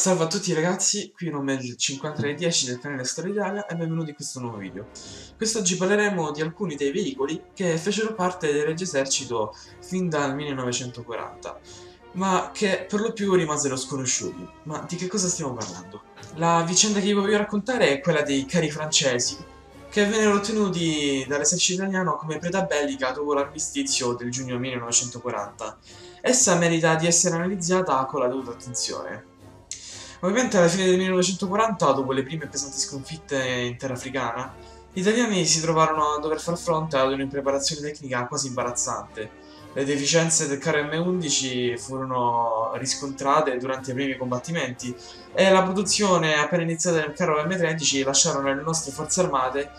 Salve a tutti ragazzi, qui Romel 5310 del canale Storia Italia e benvenuti in questo nuovo video. Quest'oggi parleremo di alcuni dei veicoli che fecero parte del Regio Esercito fin dal 1940, ma che per lo più rimasero sconosciuti. Ma di che cosa stiamo parlando? La vicenda che vi voglio raccontare è quella dei carri francesi, che vennero ottenuti dall'esercito italiano come preda bellica dopo l'armistizio del giugno 1940. Essa merita di essere analizzata con la dovuta attenzione. Ovviamente alla fine del 1940, dopo le prime pesanti sconfitte in terra africana, gli italiani si trovarono a dover far fronte ad un'impreparazione tecnica quasi imbarazzante. Le deficienze del carro M11 furono riscontrate durante i primi combattimenti e la produzione appena iniziata del carro M13 lasciarono le nostre forze armate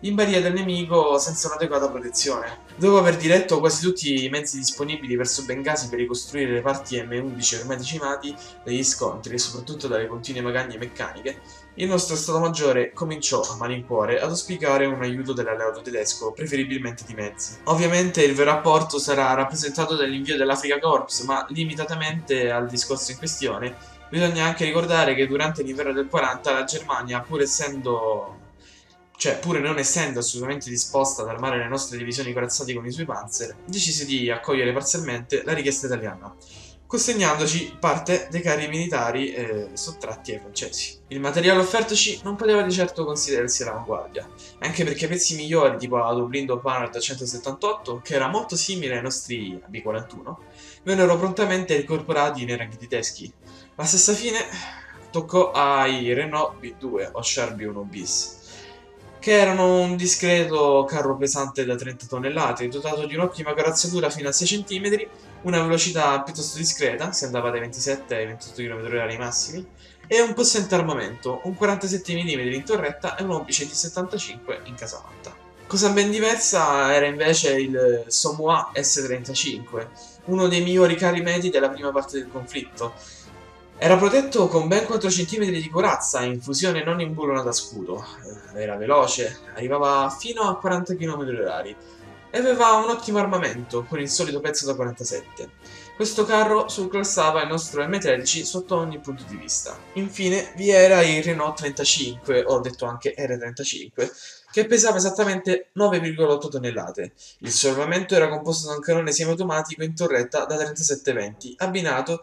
in balia del nemico senza un'adeguata protezione. Dopo aver diretto quasi tutti i mezzi disponibili verso Bengasi per ricostruire le parti M11 ormai decimati dagli scontri e soprattutto dalle continue magagne meccaniche, il nostro Stato Maggiore cominciò a malincuore ad auspicare un aiuto dell'alleato tedesco, preferibilmente di mezzi. Ovviamente il vero apporto sarà rappresentato dall'invio dell'Africa Corps, ma limitatamente al discorso in questione, bisogna anche ricordare che durante l'inverno del 40 la Germania, pur essendo cioè pur non essendo assolutamente disposta ad armare le nostre divisioni corazzate con i suoi panzer, decise di accogliere parzialmente la richiesta italiana, consegnandoci parte dei carri militari eh, sottratti ai francesi. Il materiale offertoci non poteva di certo considerarsi all'avanguardia, anche perché pezzi migliori tipo la Dublindo Panhard 178, che era molto simile ai nostri B41, vennero prontamente incorporati nei ranghi tedeschi. La stessa fine toccò ai Renault B2 o Char B1 bis che erano un discreto carro pesante da 30 tonnellate, dotato di un'ottima corazzatura fino a 6 cm, una velocità piuttosto discreta, si andava dai 27 ai 28 km/h massimi, e un possente armamento, un 47 mm in torretta e un obice di 75 in casamatta. Cosa ben diversa era invece il Somua S-35, uno dei migliori carri medi della prima parte del conflitto, era protetto con ben 4 cm di corazza, in fusione non in bullona da scudo. Era veloce, arrivava fino a 40 km/h e aveva un ottimo armamento, con il solito pezzo da 47. Questo carro surclassava il nostro M13 sotto ogni punto di vista. Infine vi era il Renault 35, o detto anche R35, che pesava esattamente 9,8 tonnellate. Il suo armamento era composto da un cannone semiautomatico in torretta da 3720, abbinato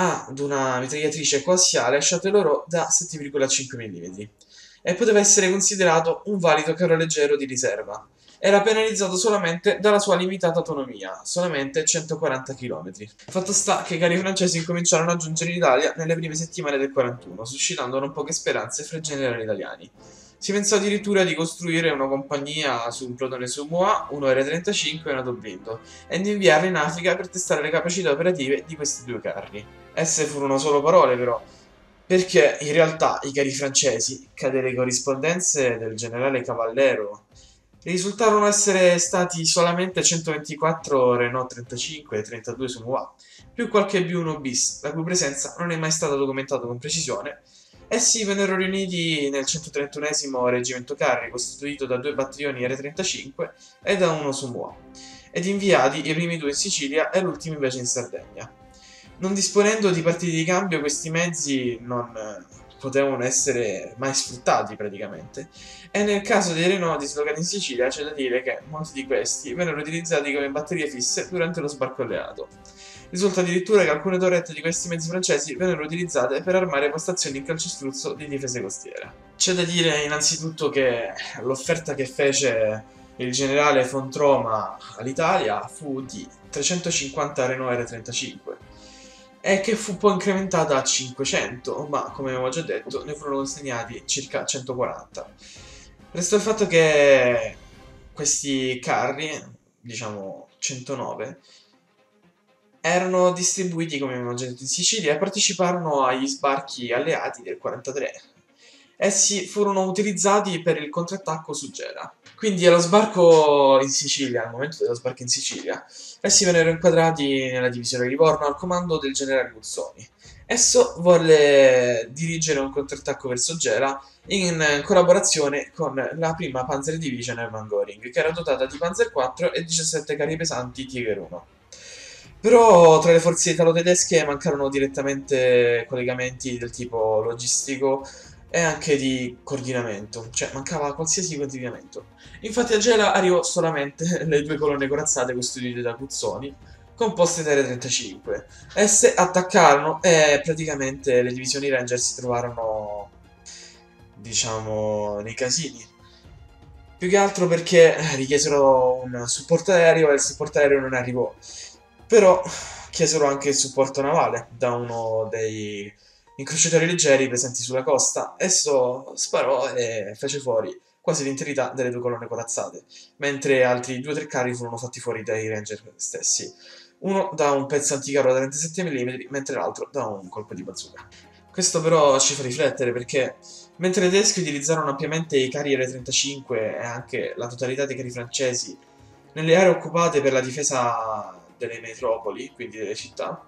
ad una mitragliatrice coassiale Châtellerault da 7,5 mm e poteva essere considerato un valido carro leggero di riserva. Era penalizzato solamente dalla sua limitata autonomia, solamente 140 km. Fatto sta che i carri francesi incominciarono a giungere in Italia nelle prime settimane del 41, suscitando non poche speranze fra i generali italiani. Si pensò addirittura di costruire una compagnia su un plotone Sumoa, uno R-35 e una Doblindo, e di inviarli in Africa per testare le capacità operative di questi due carri. Esse furono solo parole però, perché in realtà i carri francesi, che delle corrispondenze del generale Cavallero, risultarono essere stati solamente 124 Renault 35 e 32 Sumoa, più qualche B1 bis, la cui presenza non è mai stata documentata con precisione, Essi vennero riuniti nel 131 Reggimento Carri, costituito da due battaglioni R-35 e da uno Sumoa, ed inviati i primi due in Sicilia e l'ultimo invece in Sardegna. Non disponendo di partiti di cambio, questi mezzi non eh, potevano essere mai sfruttati praticamente, e nel caso dei Renault dislocati in Sicilia c'è da dire che molti di questi vennero utilizzati come batterie fisse durante lo sbarco alleato. Risulta addirittura che alcune torrette di questi mezzi francesi vennero utilizzate per armare postazioni in calcestruzzo di difese costiere. C'è da dire innanzitutto che l'offerta che fece il generale Fontroma all'Italia fu di 350 Renault R35 e che fu poi incrementata a 500, ma come avevo già detto ne furono consegnati circa 140. Resta il fatto che questi carri, diciamo 109, erano distribuiti, come abbiamo già detto, in Sicilia e parteciparono agli sbarchi alleati del 43. Essi furono utilizzati per il contrattacco su Gela. Quindi allo sbarco in Sicilia, al momento dello sbarco in Sicilia, essi vennero inquadrati nella divisione di Livorno al comando del generale Guzzoni. Esso volle dirigere un contrattacco verso Gela in collaborazione con la prima Panzer Division Hermann Göring, che era dotata di Panzer 4 e 17 carri pesanti Tiger 1. Però tra le forze italo-tedesche mancarono direttamente collegamenti del tipo logistico e anche di coordinamento, cioè mancava qualsiasi coordinamento. Infatti a Gela arrivò solamente le due colonne corazzate costruite da Guzzoni, composte da R-35. Esse attaccarono e praticamente le divisioni Ranger si trovarono, diciamo, nei casini. Più che altro perché richiesero un supporto aereo e il supporto aereo non arrivò. Però chiesero anche il supporto navale da uno dei incrociatori leggeri presenti sulla costa. Esso sparò e fece fuori quasi l'interità delle due colonne corazzate, mentre altri due o tre carri furono fatti fuori dai Ranger stessi uno da un pezzo anticarro da 37 mm, mentre l'altro da un colpo di bazooka. Questo però ci fa riflettere perché mentre i tedeschi utilizzarono ampiamente i carri R-35 e anche la totalità dei carri francesi nelle aree occupate per la difesa delle metropoli, quindi delle città,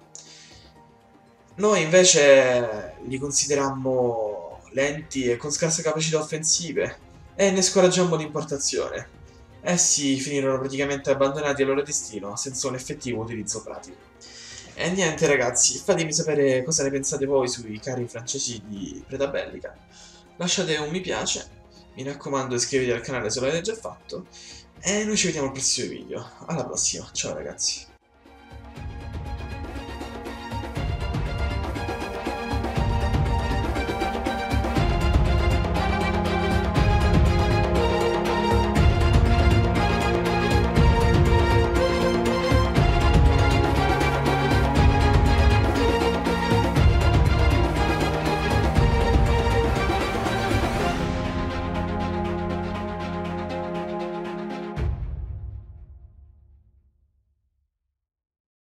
noi invece li considerammo lenti e con scarse capacità offensive e ne scoraggiammo l'importazione. Essi finirono praticamente abbandonati al loro destino senza un effettivo utilizzo pratico. E niente ragazzi, fatemi sapere cosa ne pensate voi sui carri francesi di Preda Bellica. Lasciate un mi piace, mi raccomando iscrivetevi al canale se l'avete già fatto e noi ci vediamo al prossimo video. Alla prossima, ciao ragazzi.